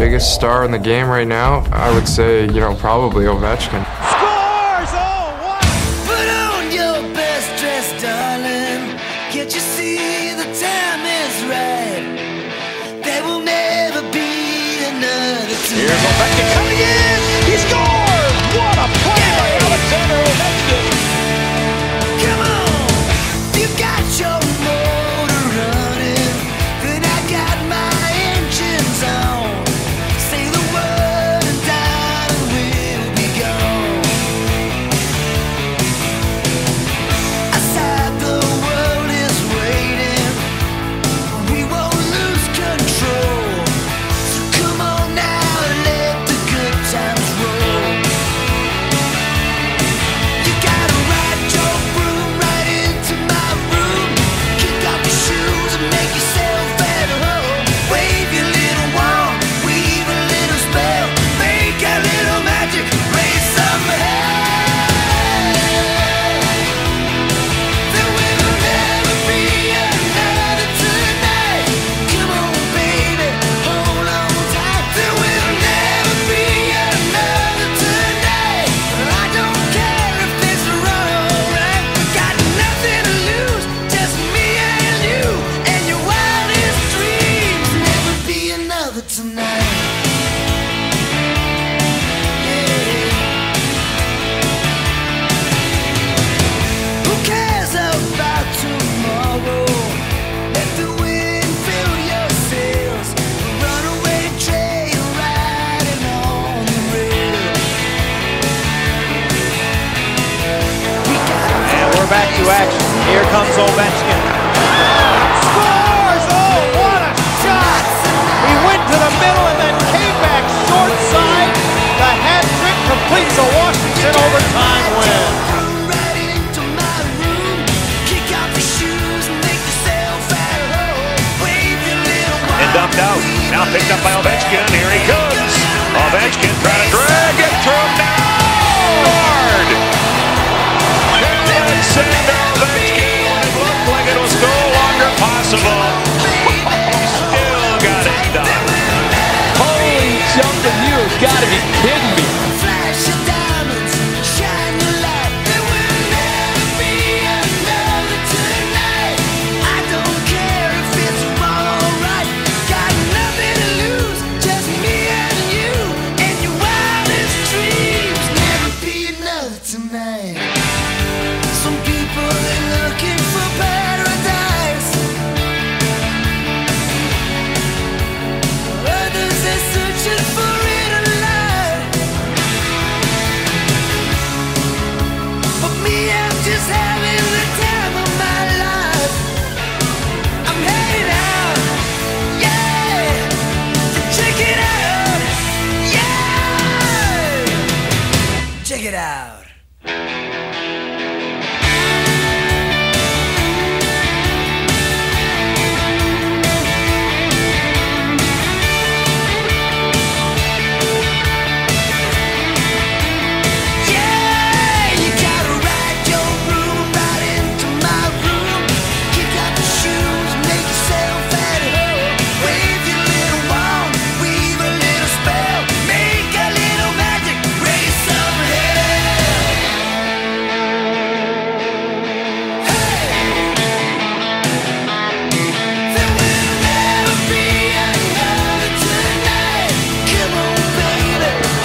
biggest star in the game right now, I would say, you know, probably Ovechkin. Scores! Oh, what? Put on your best dress, darling. Can't you see the time is right? There will never be another time. Here's Ovechkin coming in. He scores! comes Ovechkin. Scores! Oh, what a shot! He went to the middle and then came back short side. The hat trick completes a Washington overtime win. And Dumped out. Now picked up by Ovechkin. Here he comes. Ovechkin.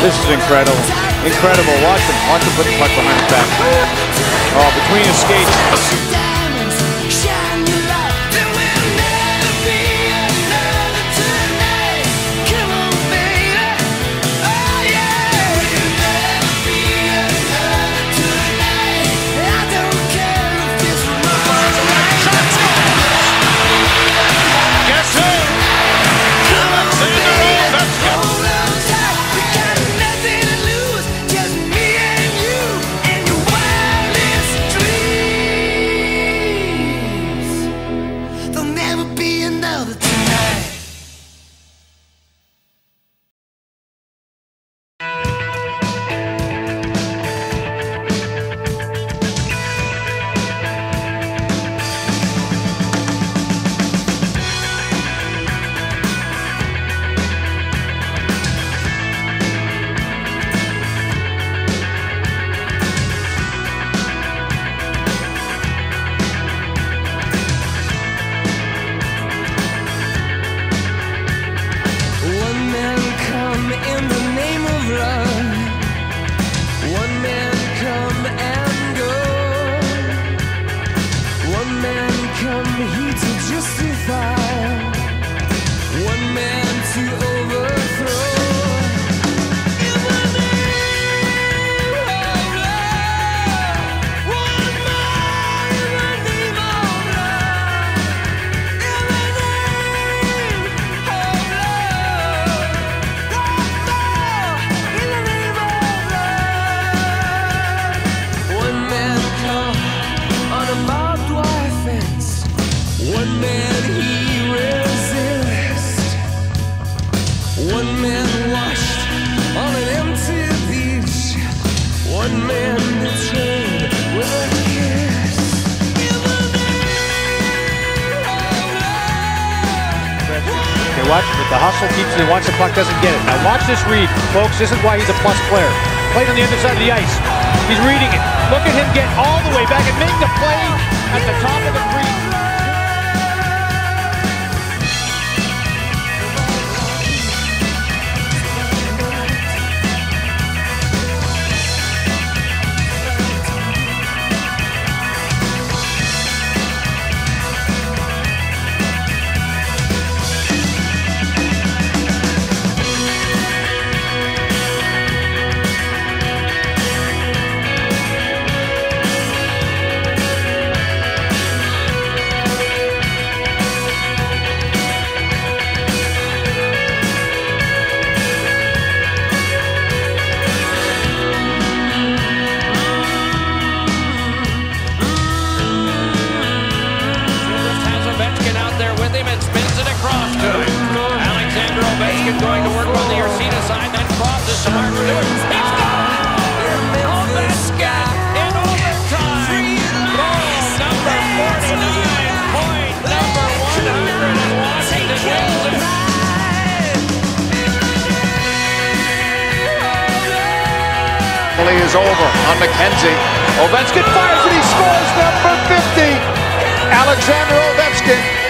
This is incredible. Incredible. Watch him. Watch him put the puck behind his back. Oh, between his skates. The hustle keeps it. Watch the puck, doesn't get it. Now watch this read, folks. This is why he's a plus player. Played on the other side of the ice. He's reading it. Look at him get all the way back Is over on McKenzie. Ovechkin fires and he scores number 50. Alexander Ovechkin